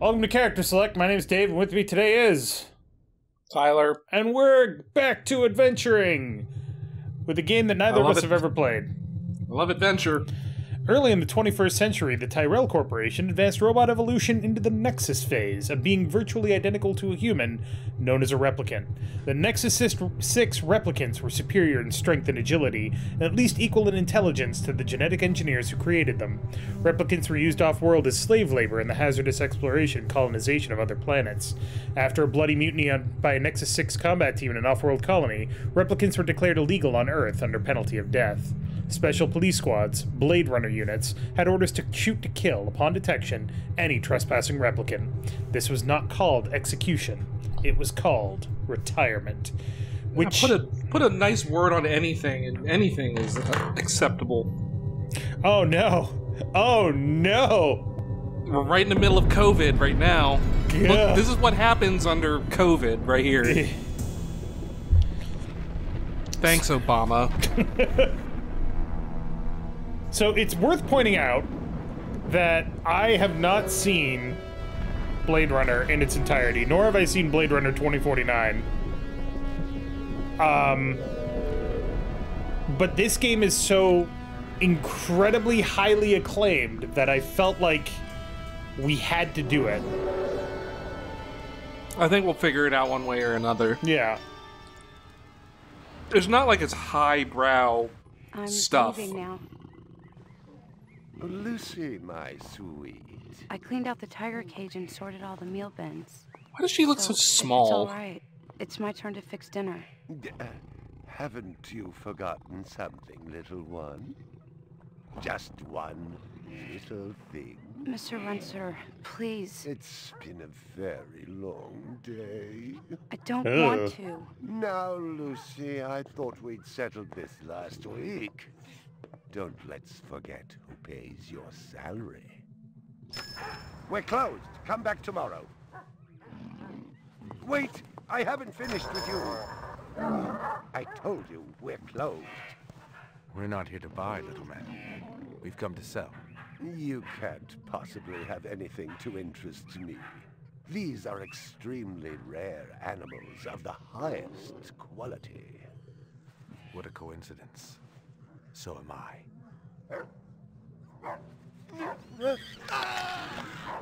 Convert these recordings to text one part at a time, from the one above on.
Welcome to Character Select. My name is Dave, and with me today is. Tyler. And we're back to adventuring with a game that neither of us it. have ever played. I love adventure. Early in the 21st century, the Tyrell Corporation advanced robot evolution into the Nexus phase of being virtually identical to a human, known as a replicant. The Nexus 6 replicants were superior in strength and agility, and at least equal in intelligence to the genetic engineers who created them. Replicants were used off world as slave labor in the hazardous exploration and colonization of other planets. After a bloody mutiny on, by a Nexus 6 combat team in an off world colony, replicants were declared illegal on Earth under penalty of death. Special police squads, Blade Runner units, had orders to shoot to kill upon detection any trespassing replicant. This was not called execution, it was called retirement. Which Put a put a nice word on anything, and anything is acceptable. Oh no. Oh no. We're right in the middle of COVID right now. Yeah. Look, this is what happens under COVID right here. Thanks, Obama. So it's worth pointing out that I have not seen Blade Runner in its entirety, nor have I seen Blade Runner 2049. Um, but this game is so incredibly highly acclaimed that I felt like we had to do it. I think we'll figure it out one way or another. Yeah. It's not like it's highbrow. I'm Stuff. leaving now. Lucy, my sweet. I cleaned out the tiger cage and sorted all the meal bins. Why does she look so It's all small? right. It's my turn to fix dinner. D- uh, haven't you forgotten something, little one? Just one little thing. Mr. Runcer, please. It's been a very long day. I don't Ugh. want to. Now, Lucy, I thought we'd settled this last week. Don't let's forget who pays your salary. We're closed. Come back tomorrow. Wait, I haven't finished with you. I told you we're closed. We're not here to buy, little man. We've come to sell. You can't possibly have anything to interest me. These are extremely rare animals of the highest quality. What a coincidence. So am I.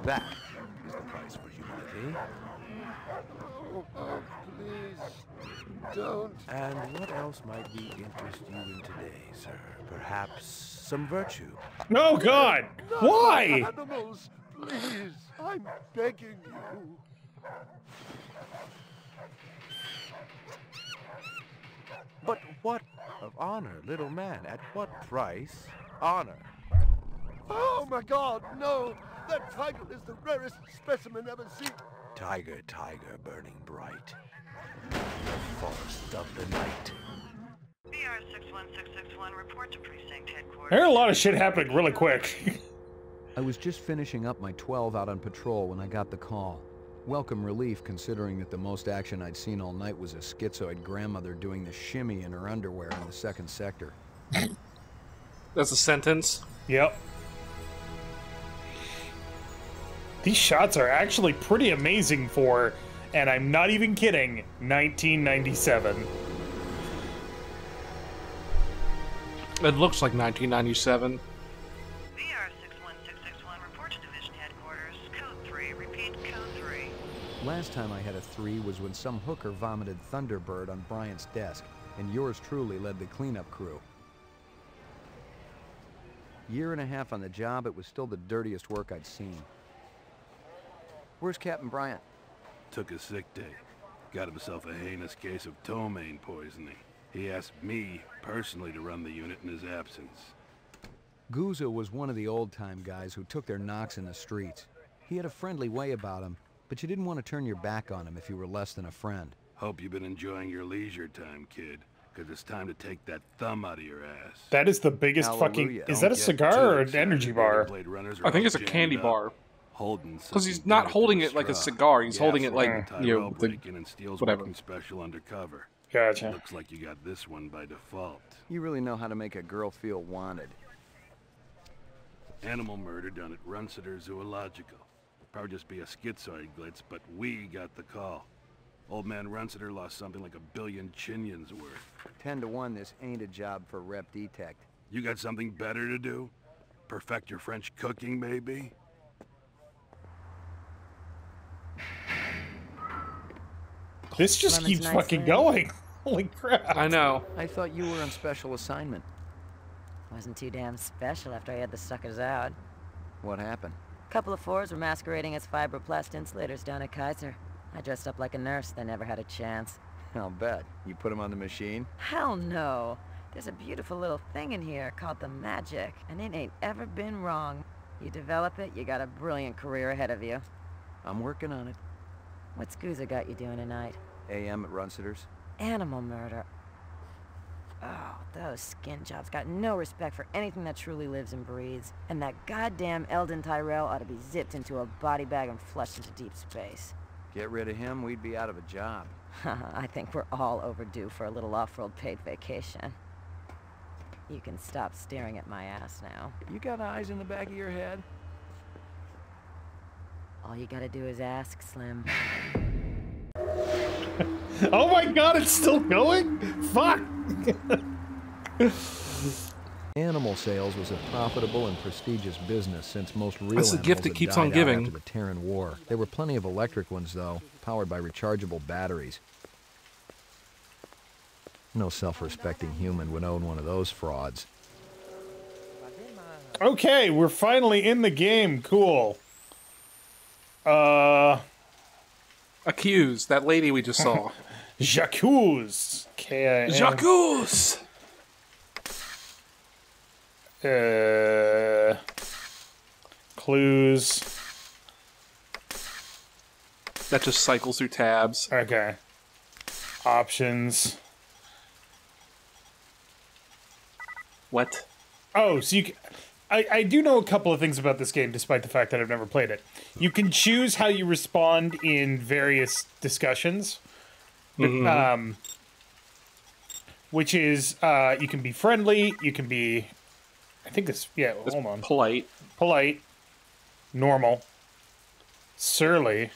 That is the price for humility. Oh, please, don't. And what else might we interest you in today, sir? Perhaps some virtue. Oh god. Why? Animals, please, I'm begging you. But what of honor, little man? At what price? Honor. Oh my god, no! That tiger is the rarest specimen ever seen. Tiger, tiger, burning bright. The forest of the night. BR 61661, report to precinct headquarters. There are a lot of shit happening really quick. I was just finishing up my 12 out on patrol when I got the call. Welcome relief considering that the most action I'd seen all night was a schizoid grandmother doing the shimmy in her underwear in the second sector. That's a sentence. Yep. These shots are actually pretty amazing for, and I'm not even kidding, 1997. It looks like 1997. BR 61661, report to division headquarters. Code 3, repeat code 3. Last time I had a 3 was when some hooker vomited Thunderbird on Bryant's desk, and yours truly led the cleanup crew. Year and a half on the job, it was still the dirtiest work I'd seen. Where's Captain Bryant? Took a sick day. Got himself a heinous case of ptomaine poisoning. He asked me personally to run the unit in his absence. Guzza was one of the old-time guys who took their knocks in the streets. He had a friendly way about him, but you didn't want to turn your back on him if you were less than a friend. Hope you've been enjoying your leisure time, kid. Cause it's time to take that thumb out of your ass. That is the biggest fucking. Is Don't that a cigar or an energy bar? Blade Runners I think it's a candy up, bar. Holding Because he's not holding to it like a cigar. He's The holding it like, Tyrell you know, the, break-in and steals whatever. special undercover. Gotcha. Looks like you got this one by default. You really know how to make a girl feel wanted. Animal murder done at Runciter Zoological. Probably just be a schizoid glitz, but we got the call. Old man Runciter lost something like a billion chinyens worth. Ten to one, this ain't a job for Rep Detect. You got something better to do? Perfect your French cooking, maybe? This just Lemon's keeps nice fucking there. going. Holy crap. I know. I thought you were on special assignment. Wasn't too damn special after I had the suckers out. What happened? A couple of fours were masquerading as fibroplast insulators down at Kaiser. I dressed up like a nurse, they never had a chance. I'll bet. You put them on the machine? Hell no. There's a beautiful little thing in here called the magic, and it ain't ever been wrong. You develop it, you got a brilliant career ahead of you. I'm working on it. What's Guzza got you doing tonight? AM at Runciter's. Animal murder. Oh, those skin jobs got no respect for anything that truly lives and breathes. And that goddamn Eldon Tyrell ought to be zipped into a body bag and flushed into deep space. Get rid of him, we'd be out of a job. I think we're all overdue for a little off-world paid vacation. You can stop staring at my ass now. You got eyes in the back of your head? All you gotta do is ask, Slim. Oh my god, it's still going? Fuck! Animal sales was a profitable and prestigious business since most real That's the gift animals that keeps died on out giving. After the Terran War. There were plenty of electric ones, though, powered by rechargeable batteries. No self-respecting human would own one of those frauds. Okay, we're finally in the game. Cool. Uh, Accused, that lady we just saw. Jacques. K-I-N. Jacques! Uh, clues. That just cycles through tabs. Okay. Options. What? Oh, so you. c- I, I do know a couple of things about this game, despite the fact that I've never played it. You can choose how you respond in various discussions. Um, which is uh, you can be friendly, you can be. I think this. Yeah, hold on. Polite. polite, normal, surly,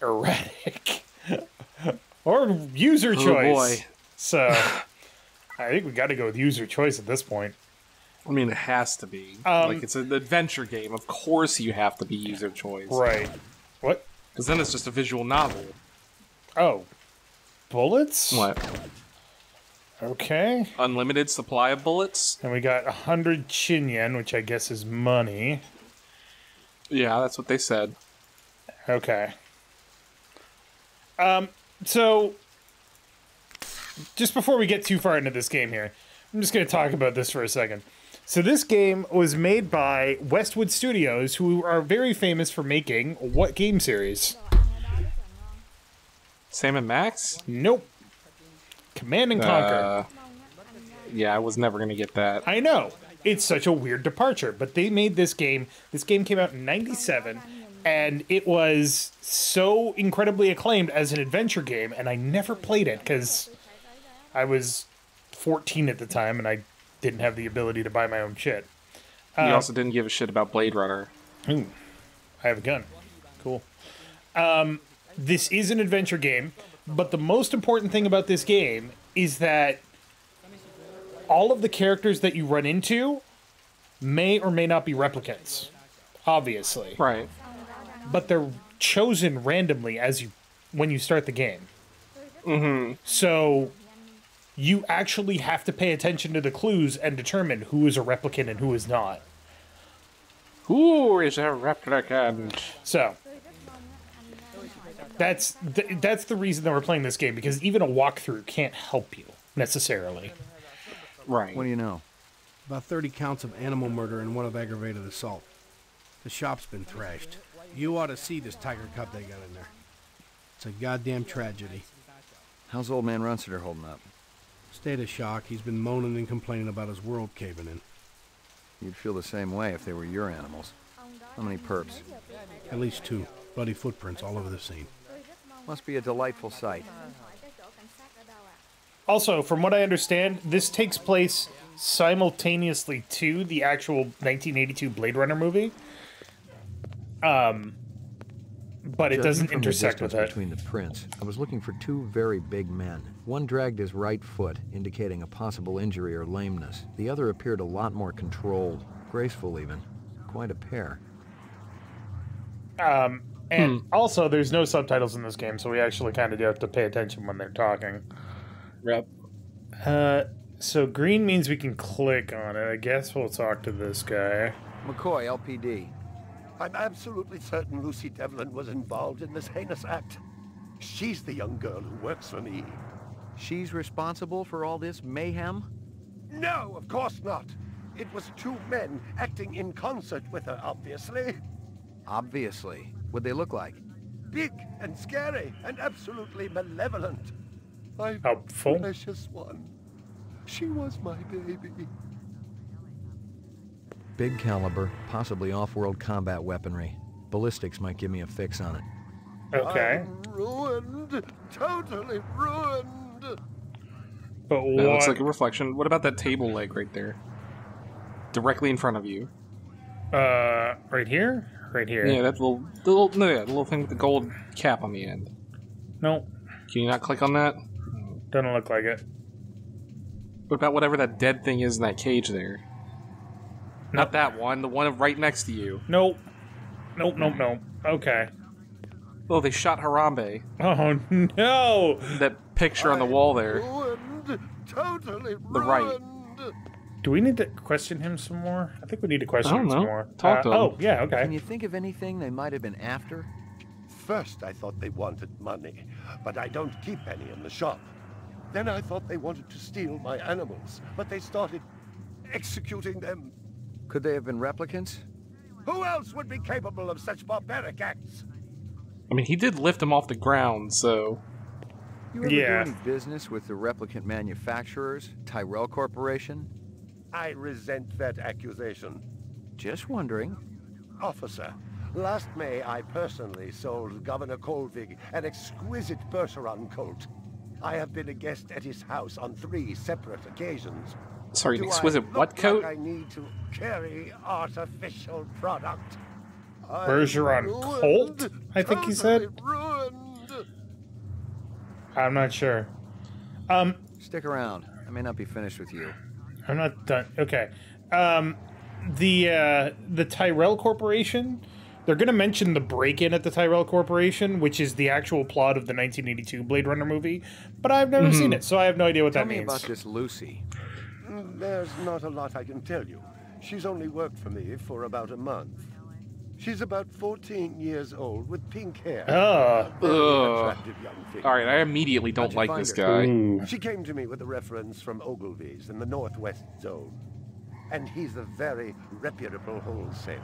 erratic, or user Oh, choice. boy. So, I think we got to go with user choice at this point. I mean, it has to be. Um, like, it's an adventure game. Of course you have to be user choice. Right. What? Because then it's just a visual novel. Oh, bullets. What? Okay. Unlimited supply of bullets? And we got a hundred chinyen, which I guess is money. Yeah, that's what they said. Okay. Um, so just before we get too far into this game here, I'm just going to talk about this for a second. So this game was made by Westwood Studios, who are very famous for making what game series? Sam and Max? Nope. Command and Conquer. Uh, yeah, I was never going to get that. I know. It's such a weird departure, but they made this game. This game came out in 97 and it was so incredibly acclaimed as an adventure game and I never played it cuz I was 14 at the time and I didn't have the ability to buy my own shit. You Uh, also didn't give a shit about Blade Runner. Ooh, I have a gun. Cool. Um, this is an adventure game, but the most important thing about this game is that all of the characters that you run into may or may not be replicants, obviously. Right. But they're chosen randomly as you when you start the game. Mm-hmm. So you actually have to pay attention to the clues and determine who is a replicant and who is not. Who is a replicant? So that's th- that's the reason that we're playing this game because even a walkthrough can't help you necessarily. Right. What do you know? About 30 counts of animal murder and one of aggravated assault. The shop's been thrashed. You ought to see this tiger cub they got in there. It's a goddamn tragedy. How's old man Runciter holding up? State of shock. He's been moaning and complaining about his world caving in. You'd feel the same way if they were your animals. How many perps? At least two. Bloody footprints all over the scene. Must be a delightful sight. Also, from what I understand, this takes place simultaneously to the actual 1982 Blade Runner movie. Um, but it doesn't from the intersect with distance it. between the prints, I was looking for two very big men. One dragged his right foot, indicating a possible injury or lameness. The other appeared a lot more controlled, graceful even. Quite a pair. Um, and Hmm. also, there's no subtitles in this game, so we actually kind of do have to pay attention when they're talking. Yep. Uh, so green means we can click on it. I guess we'll talk to this guy. McCoy, LPD. I'm absolutely certain Lucy Devlin was involved in this heinous act. She's the young girl who works for me. She's responsible for all this mayhem? No, of course not. It was two men acting in concert with her, obviously. Obviously. What'd they look like? Big and scary and absolutely malevolent. My Helpful. precious one. She was my baby. Big caliber, possibly off-world combat weaponry. Ballistics might give me a fix on it. Okay. I'm ruined. Totally ruined. But That what? looks like a reflection. What about that table leg right there? Directly in front of you. uh, right here? Right here. Yeah, that little, the little, no, yeah, the little thing with the gold cap on the end. No, Can you not click on that? doesn't look like it. What about whatever that dead thing is in that cage there? Not that one, the one right next to you. Nope. Nope, nope, nope. Okay. Oh, they shot Harambe. Oh, no! That picture on the wall there. Ruined. Totally ruined. The right. Do we need to question him some more? I think we need to question I don't him some more. Talk Uh, to him. Oh, yeah, okay. Can you think of anything they might have been after? First, I thought they wanted money, but I don't keep any in the shop. Then I thought they wanted to steal my animals, but they started executing them. Could they have been replicants? Who else would be capable of such barbaric acts? I mean, he did lift him off the ground, so. You ever Yeah. do any business with the replicant manufacturers, Tyrell Corporation? I resent that accusation. Just wondering. Officer, last May I personally sold Governor Kolvig an exquisite Bergeron coat. I have been a guest at his house on three separate occasions. Sorry, an Do I exquisite what coat? Like I need to carry artificial product. I'm Bergeron ruined, Colt, I think he said? Ruined. I'm not sure. Um, Stick around. I may not be finished with you. I'm not done. Okay. Um, the uh, the Tyrell Corporation. They're going to mention the break-in at the Tyrell Corporation, which is the actual plot of the 1982 Blade Runner movie, but I've never Mm-hmm. seen it, so I have no idea what Tell that me means. about this Lucy. Mm, There's not a lot I can tell you. She's only worked for me for about a month. She's about 14 years old with pink hair. Ah. Ugh. attractive young figure. Alright, I immediately don't like this her? guy. Ooh. She came to me with a reference from Ogilvy's in the Northwest Zone. And he's a very reputable wholesaler.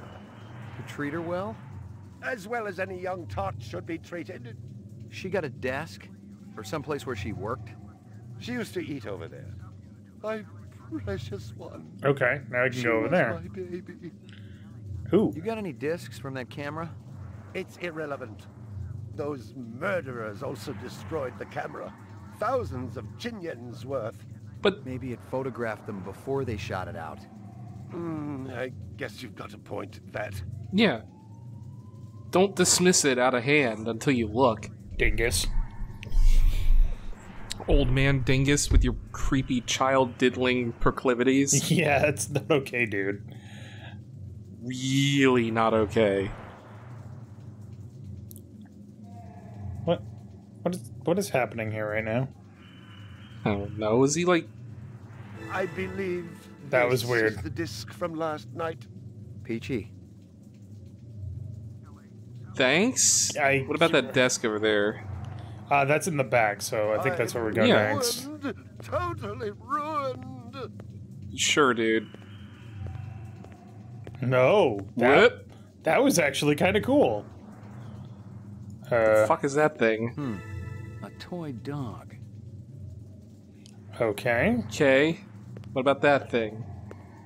You treat her well? As well as any young tot should be treated. She got a desk? Or someplace where she worked? She used to eat over there. My precious one. Okay, now I can She go over was there. my baby. Ooh. You got any discs from that camera? It's irrelevant. Those murderers also destroyed the camera. Thousands of chinyens worth. But Maybe it photographed them before they shot it out. Hmm, I guess you've got a point at that. yeah. Don't dismiss it out of hand until you look. Dingus. Old man dingus with your creepy child diddling proclivities. Yeah, it's not okay, dude. really not okay. What? What is what is happening here right now? I don't know. Is he like I believe That was weird. is the disc from last night. Peachy. thanks? I- What about that desk over there? Uh, that's in the back, so I think that's where we go Yeah. next. Ruined, totally ruined. Sure, dude. No, that, What? that was actually kind of cool. Uh, fuck is that thing? Hmm. A toy dog. okay. Okay. What about that thing?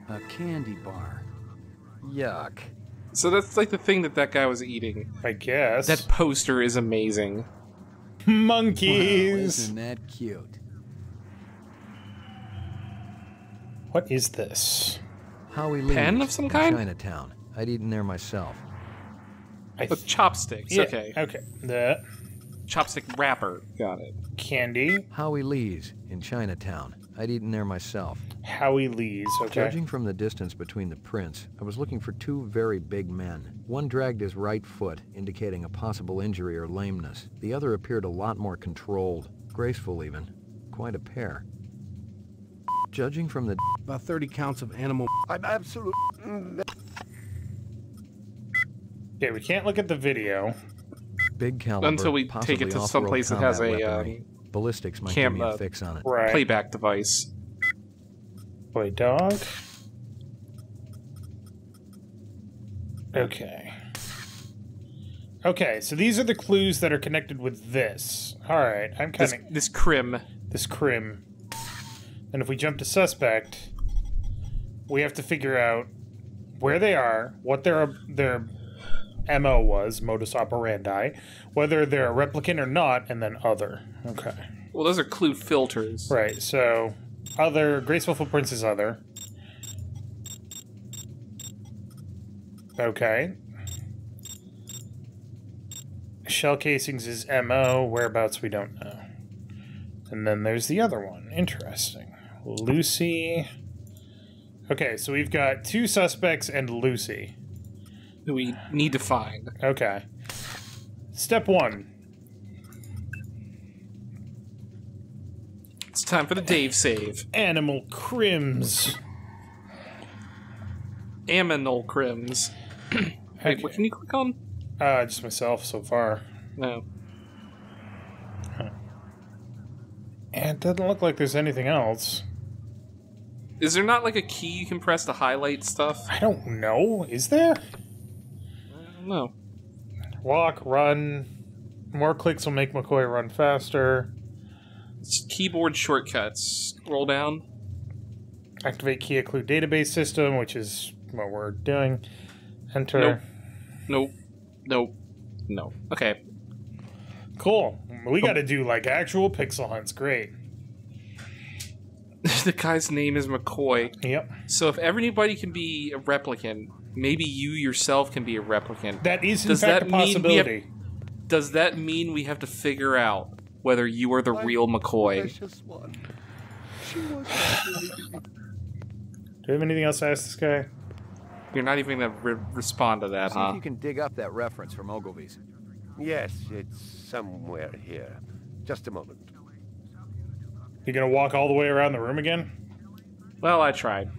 A candy bar. Yuck. So that's like the thing that that guy was eating. I guess. That poster is amazing. Monkeys. Isn't that cute? What is this? Howie Lee's Pen of some in kind? Chinatown. I'd eaten there myself. I With chopsticks. Yeah, Okay. Okay. The Chopstick wrapper. Got it. candy. Howie Lee's in Chinatown. I'd eaten there myself. Howie Lee's. Okay. Judging from the distance between the prints, I was looking for two very big men. One dragged his right foot, indicating a possible injury or lameness. The other appeared a lot more controlled, graceful even. Quite a pair. Judging from the About 30 counts of animal. I'm absolutely... Okay, we can't look at the video. big caliber, Until we take it to someplace that has a, weaponry. um, ballistics might cam- give me a uh, fix on it. Right. Playback device. Boy, dog. Okay. Okay, so these are the clues that are connected with this. All right, I'm kind of this crim. this crim. And if we jump to suspect, we have to figure out where they are, what their their MO was, modus operandi, whether they're a replicant or not, and then other. Okay. Well, those are clue filters. Right, so other graceful footprints is other. Okay. Shell casings is MO, whereabouts we don't know. And then there's the other one. Interesting. Lucy. Okay, so we've got two suspects and Lucy. That we need to find. Okay. Step one. It's time for the Dave save. Animal crims. Aminal crims. Wait, what can you click on? Uh, just myself so far. No. And it doesn't look like there's anything else. Is there not like a key you can press to highlight stuff? I don't know. Is there? I. Walk, run. More clicks will make McCoy run faster. It's keyboard shortcuts. Scroll down. Activate KIA Clue database system, which is what we're doing. Enter. Nope. Nope. Nope. No. Okay. Cool. We oh. got to do like actual pixel hunts. Great. the guy's name is McCoy. Yep. So if everybody can be a replicant, maybe you yourself can be a replicant. That is in Does fact that a mean have- possibility. Does that mean we have to figure out whether you are the real McCoy? One. She was actually... Do we have anything else to ask this guy? You're not even gonna re- respond to that, See huh? if you can dig up that reference from Ogilvy's. Yes, it's somewhere here. Just a moment. You gonna walk all the way around the room again? Well, I tried.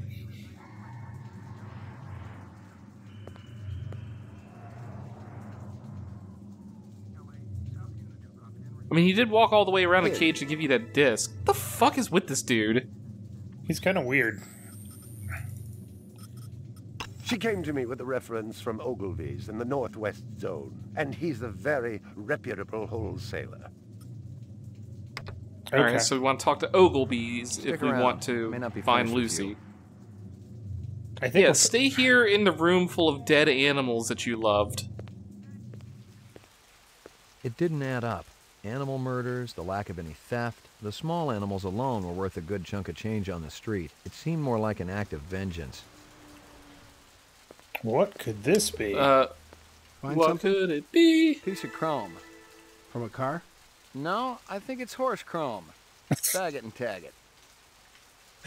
Mean, he did walk all the way around the cage to give you that disc. What the fuck is with this dude? He's kind of weird. She came to me with a reference from Ogilvy's in the Northwest Zone, and he's a very reputable wholesaler. All Okay. right, so we want to talk to Ogilvy's Stick if we around. want to May not be find Lucy. I think Yeah, we'll- stay here in the room full of dead animals that you loved. It didn't add up. Animal murders, the lack of any theft, the small animals alone were worth a good chunk of change on the street. It seemed more like an act of vengeance. What could this be? Uh, Find what something could it be? Piece of chrome. from a car? No, I think it's horse chrome. Bag it and tag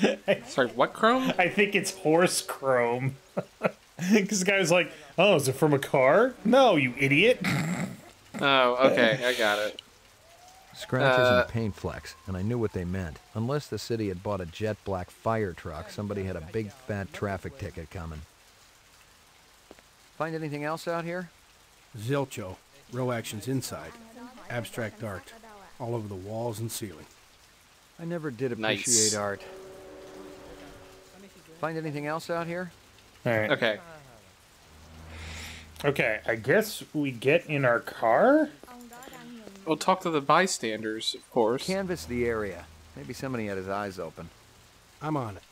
it. Sorry, what chrome? I think it's horse chrome. Because the guy was like, "Oh, is it from a car?" No, you idiot. Oh, okay, I got it. Scratches Uh, and paint flecks, and I knew what they meant. Unless the city had bought a jet black fire truck, somebody had a big fat traffic ticket coming. Find anything else out here? Zilcho. Row actions inside. Abstract art. All over the walls and ceiling. I never did Nice. appreciate art. Find anything else out here? All right. Okay. Okay. I guess we get in our car. We'll talk to the bystanders, of course. Canvass the area. Maybe somebody had his eyes open. I'm on it.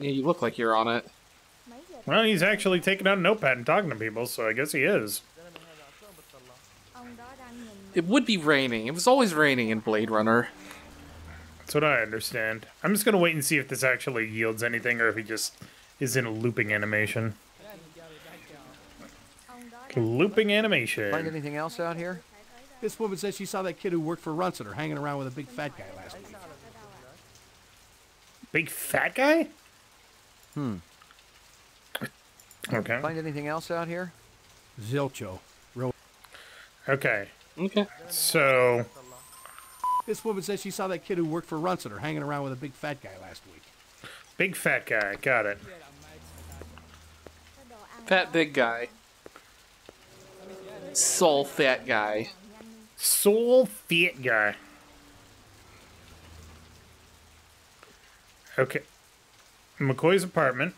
Yeah, you look like you're on it. Well, he's actually taking out a notepad and talking to people, so I guess he is. It would be raining. It was always raining in Blade Runner. That's what I understand. I'm just gonna wait and see if this actually yields anything or if he just is in a looping animation. Looping animation. Find anything else out here? This woman says she saw that kid who worked for Runciter hanging around with a big fat guy last week. Big fat guy? Hmm. Okay. Find anything else out here? Zilcho. Real. Okay. Okay. So This woman says she saw that kid who worked for Runciter hanging around with a big fat guy last week. big fat guy. Got it. Fat big guy. Soul fat guy. Soul fat guy. Okay. McCoy's apartment,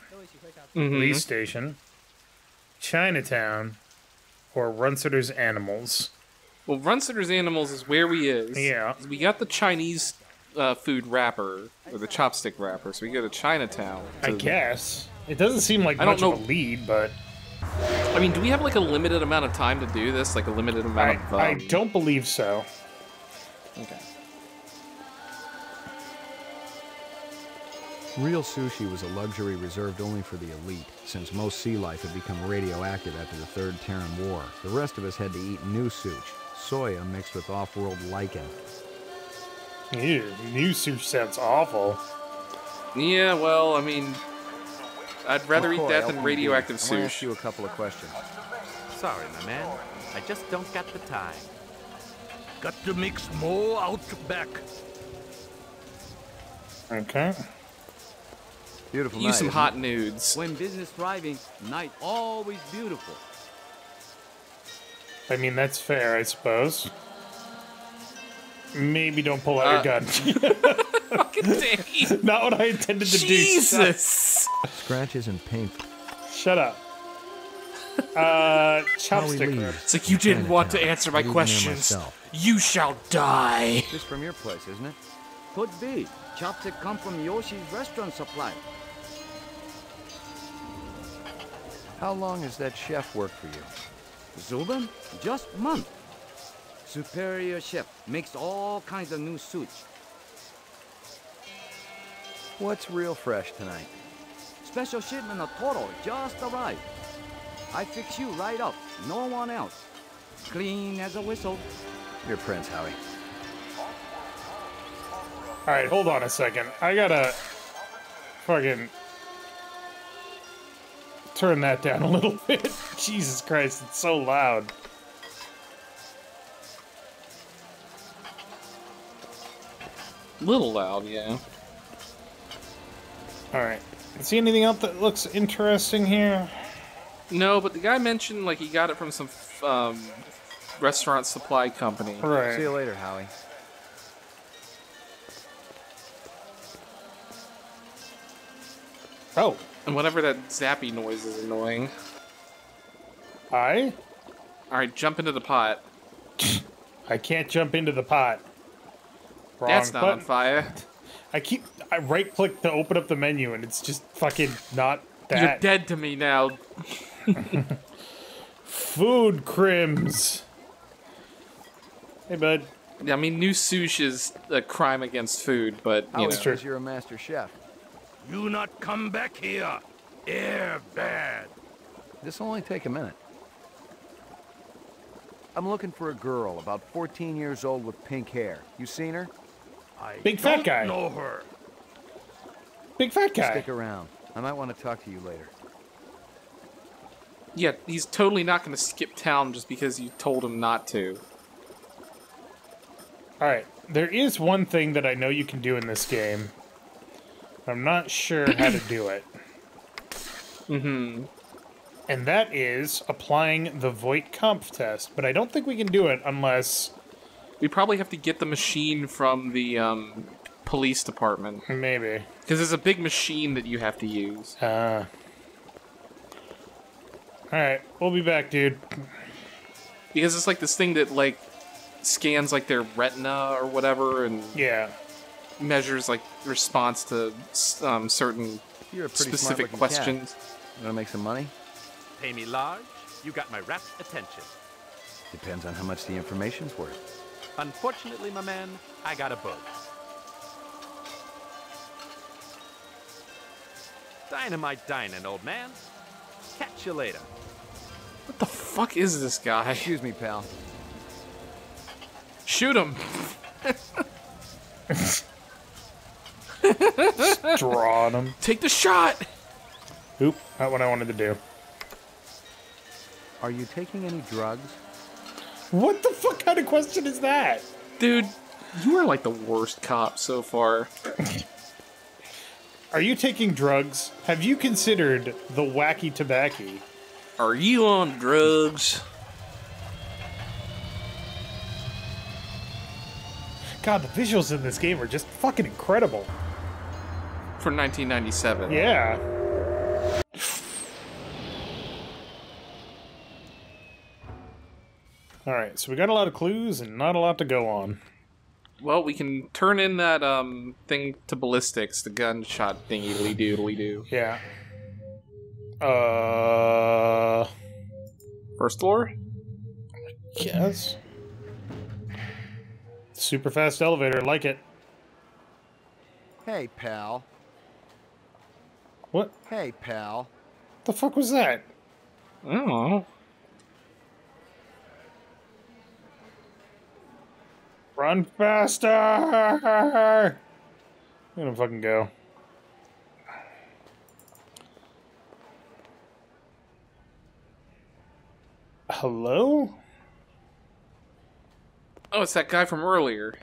Mhm. police station, Chinatown, or Runciter's Animals. Well, Runciter's Animals is where we is. Yeah. We got the Chinese uh, food wrapper, or the chopstick wrapper, so we go to Chinatown. I guess. It doesn't seem like I don't much of a lead, but I mean, do we have like a limited amount of time to do this? Like a limited I, amount of. Um, I don't believe so. Okay. Real sushi was a luxury reserved only for the elite, since most sea life had become radioactive after the Third Terran War. The rest of us had to eat new sushi, soya mixed with off-world lichen. Ew, new sushi sounds awful. Yeah, well, I mean, I'd rather eat McCoy, that than LPD. radioactive I wanna ask sushi. you a couple of questions. Sorry, my man. I just don't got the time. Got to mix more out back. Okay. Beautiful Use night, some hot it? nudes. When business thriving, night always beautiful. I mean, that's fair, I suppose. Maybe don't pull out Uh, your gun. Fucking Dave. Not what I intended to Jesus. Scratches and painful. Shut up. Uh, chopstick. It's like you didn't want to answer my I'd eaten there questions. You shall die. This from your place, isn't it? Could be. Chopstick come from Yoshi's restaurant supply. How long has that chef worked for you? Zuben? Just month. Superior chef makes all kinds of new suits. What's real fresh tonight? Special shipment of Toro just arrived. I fix you right up. No one else. Clean as a whistle. Your Prince Howie. Alright, hold on a second. I gotta fucking turn that down a little bit. Jesus Christ, it's so loud. Little loud, yeah. Alright. See anything else that looks interesting here? No, but the guy mentioned like he got it from some um, restaurant supply company. Right. See you later, Howie. Oh, And whatever that zappy noise is annoying. I? All right, jump into the pot. I can't jump into the pot. Wrong That's not on fire. I keep I right click to open up the menu and it's just fucking not that. You're dead to me now. Food crims. Hey bud. I mean, new sushi is a crime against food, but you Howie know. says you're a master chef. You not come back here. Air bad. This'll only take a minute. I'm looking for a girl, about 14 years old with pink hair. You seen her? I Big fat don't guy. know her. Big fat guy. Stick around. I might want to talk to you later. Yeah, he's totally not going to skip town just because you told him not to. Alright. There is one thing that I know you can do in this game. I'm not sure how to do it. Mm-hmm. And that is applying the Voight-Kampff test. But I don't think we can do it unless We probably have to get the machine from the um, police department maybe. because there's a big machine that you have to use. Uh Alright, we'll be back, dude. Because it's like this thing that like scans like their retina or whatever and Yeah. measures like response to um, certain You're a pretty specific questions. Cat. You want to make some money? Pay me large, you got my rapt attention. Depends on how much the information's worth. Unfortunately, my man, I got a bug. Dynamite dining, old man. Catch you later. What the fuck is this guy? Excuse me, pal. Shoot him. Drawing him. Take the shot. Oop, not what I wanted to do. Are you taking any drugs? What the fuck kind of question is that? Dude, you are like the worst cop so far. Are you taking drugs? Have you considered the wacky tobacco? Are you on drugs? God, the visuals in this game are just fucking incredible. For 1997. Yeah. Alright, so we got a lot of clues and not a lot to go on. Well, we can turn in that um thing to ballistics, the gunshot thingy doodly doodly doo. Yeah. Uh. First floor? Yes. Super fast elevator, like it. Hey, pal. What Hey, pal. the fuck was that? I don't know. Run faster! I'm gonna fucking go. Hello? Oh, it's that guy from earlier.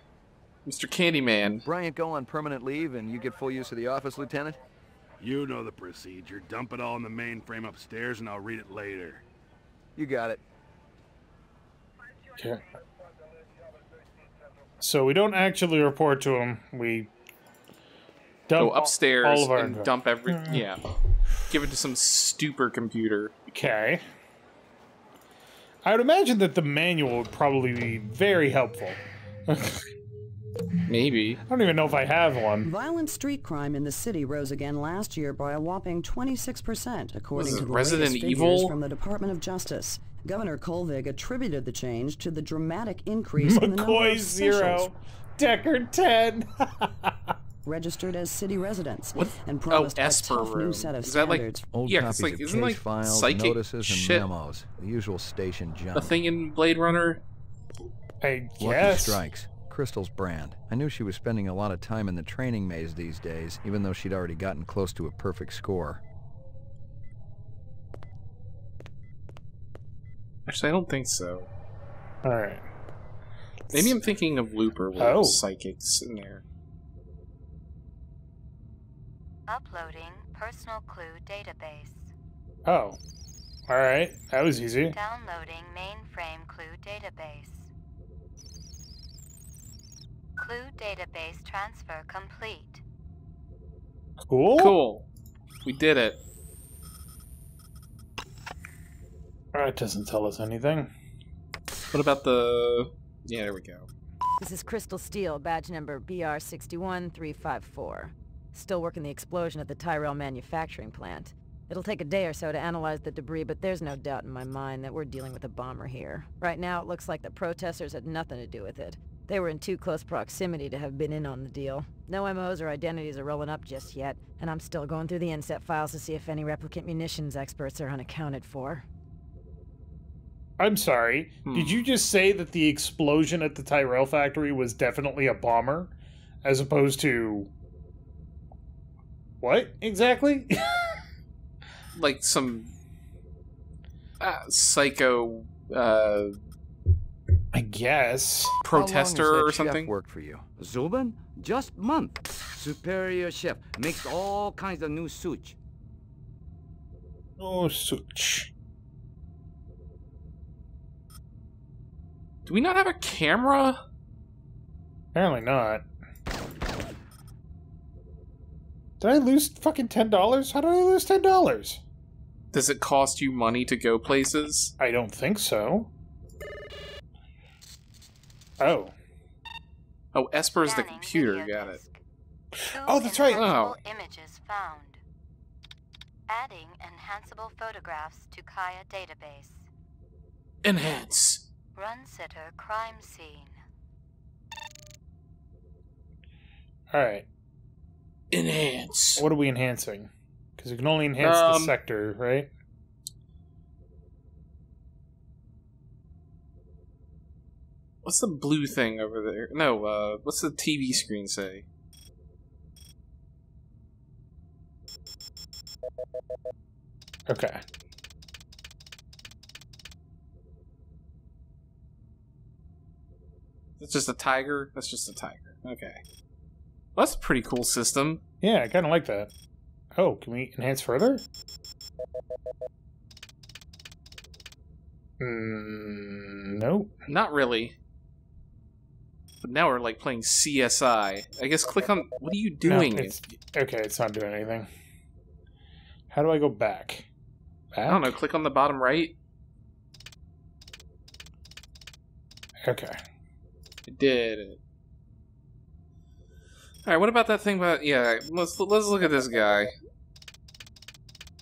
Mr. Candyman. Bryant go on permanent leave and you get full use of the office, Lieutenant? You know the procedure. Dump it all in the mainframe upstairs and I'll read it later. You got it. Okay. So we don't actually report to him. We dump Go upstairs all of our and info. dump every. Yeah. Give it to some stupid computer. Okay. I would imagine that the manual would probably be very helpful. Maybe. I don't even know if I have one. Violent street crime in the city rose again last year by a whopping 26%, according to the Resident latest Evil? figures from the Department of Justice. Governor Kolvig attributed the change to the dramatic increase in the number of McCoy zero, Deckard ten. registered as city residents and Oh, promised a Esper tough new set of Is that like standards. Old yeah? 'cause copies like of isn't case like files, psychic notices, and shit memos. The usual station junk. a thing in Blade Runner? I guess. Lucky. Strikes. Crystal's brand. I knew she was spending a lot of time in the training maze these days, even though she'd already gotten close to a perfect score. Actually, I don't think so. All right. Maybe I'm thinking of Looper with Oh. psychics in there. Uploading personal clue database. Oh. All right. That was easy. Downloading mainframe clue database. Clue database transfer complete. Cool. Cool. We did it. That doesn't tell us anything. What about the? Yeah, there we go. This is Crystal Steele, badge number BR61354. Still working the explosion at the Tyrell manufacturing plant. It'll take a day or so to analyze the debris, but there's no doubt in my mind that we're dealing with a bomber here. Right now, it looks like the protesters had nothing to do with it. They were in too close proximity to have been in on the deal. No MOs or identities are rolling up just yet, and I'm still going through the inset files to see if any replicant munitions experts are unaccounted for. I'm sorry. Hmm. Did you just say that the explosion at the Tyrell factory was definitely a bomber, as opposed to what exactly? Like some uh, psycho uh, I guess. protester or has chef something. worked for you? Zuben? Just month. Superior chef. Makes all kinds of new such. Oh, such. Do we not have a camera? Apparently not. Did I lose fucking ten dollars? How did I lose ten dollars? Does it cost you money to go places? I don't think so. Oh. Oh, Esper's the computer. Got it. disk. Two Oh, that's right. Oh. enhanceable Images found. Adding enhanceable photographs to KIA database. Enhance. Runciter crime scene. All right. Enhance. What are we enhancing? Because we can only enhance the Um, sector, right? What's the blue thing over there? No, uh, what's the TV screen say? Okay. It's just a tiger? That's just a tiger. Okay. Well, that's a pretty cool system. Yeah, I kind of like that. Oh, can we enhance further? Mm, nope. Not really. But now we're like playing CSI. I guess click on. What are you No, doing? it's, okay, it's not doing anything. How do I go back? Back? I don't know. Click on the bottom right. Okay. It did. All right. What about that thing about? Yeah. Let's let's look at this guy.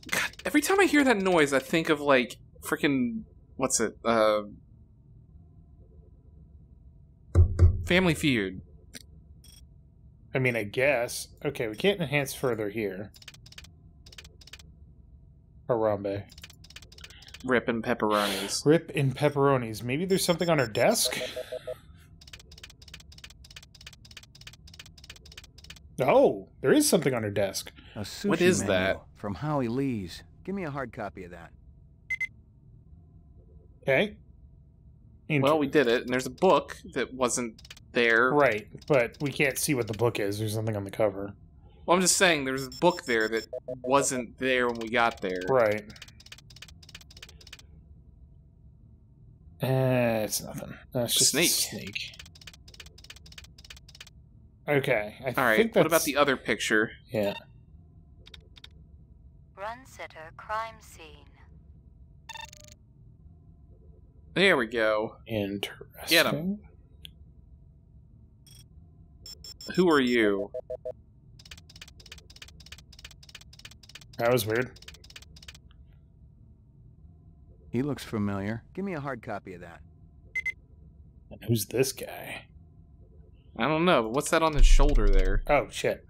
God, every time I hear that noise, I think of like freaking what's it? Uh, Family Feud. I mean, I guess. Okay, we can't enhance further here. Harambe. Rip and pepperonis. Rip in pepperonis. Maybe there's something on her desk? Oh, there is something on her desk. A sushi What is that? From Howie Lee's. Give me a hard copy of that. Okay. Well, we did it, and there's a book that wasn't there. Right, but we can't see what the book is. There's something on the cover. Well, I'm just saying there's a book there that wasn't there when we got there. Right. Uh, it's nothing. No, it's just a Snake. snake. Okay. I All right. think What about the other picture? Yeah. Runciter crime scene. There we go. Interesting. Get him. Who are you? That was weird. He looks familiar. Give me a hard copy of that. And who's this guy? I don't know, but what's that on his shoulder there? Oh shit.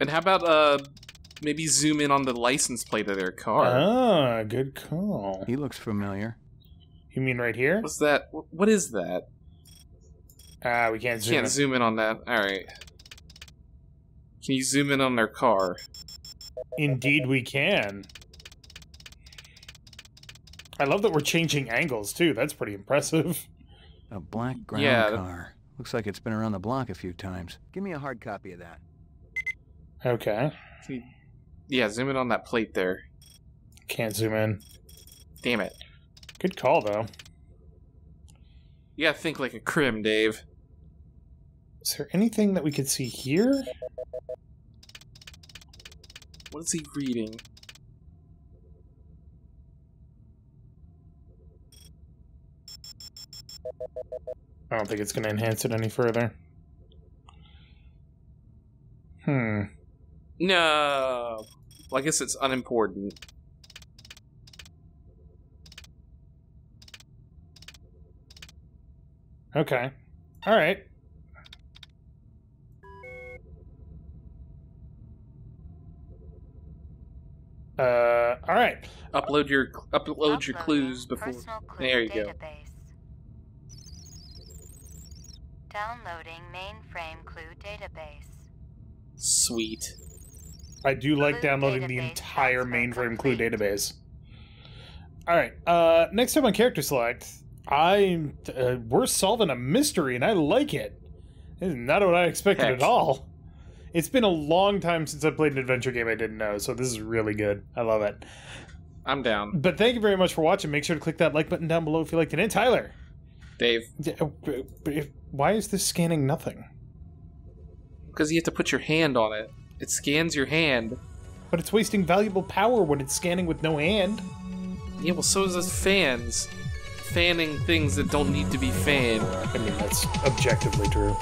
And how about uh maybe zoom in on the license plate of their car? Ah, good call. He looks familiar. You mean right here? What's that? What is that? Ah, we can't zoom. Can't in. zoom in on that. All right. Can you zoom in on their car? Indeed, we can. I love that we're changing angles too. That's pretty impressive. A black ground Yeah, car. Looks like it's been around the block a few times. Give me a hard copy of that. Okay. Hmm. Yeah, zoom in on that plate there. Can't zoom in. Damn it. Good call though. You gotta think like a crim, Dave. Is there anything that we could see here? What is he reading? I don't think it's going to enhance it any further. Hmm. No. Well, I guess it's unimportant. Okay. All right. Uh, all right. Upload your upload your clues before. There you go. Downloading mainframe clue database. Sweet. I do like Clue downloading the entire transfer mainframe clue database. All right. Uh, next up on character select, I'm uh, we're solving a mystery, and I like it. This is not what I expected Heck. at all. It's been a long time since I played an adventure game I didn't know, so this is really good. I love it. I'm down. But thank you very much for watching. Make sure to click that like button down below if you liked it. And Tyler, Dave. D- b- b- why is this scanning nothing? Because you have to put your hand on it. It scans your hand. But it's wasting valuable power when it's scanning with no hand. Yeah, well, so is those fans. Fanning things that don't need to be fanned. I mean, that's objectively true.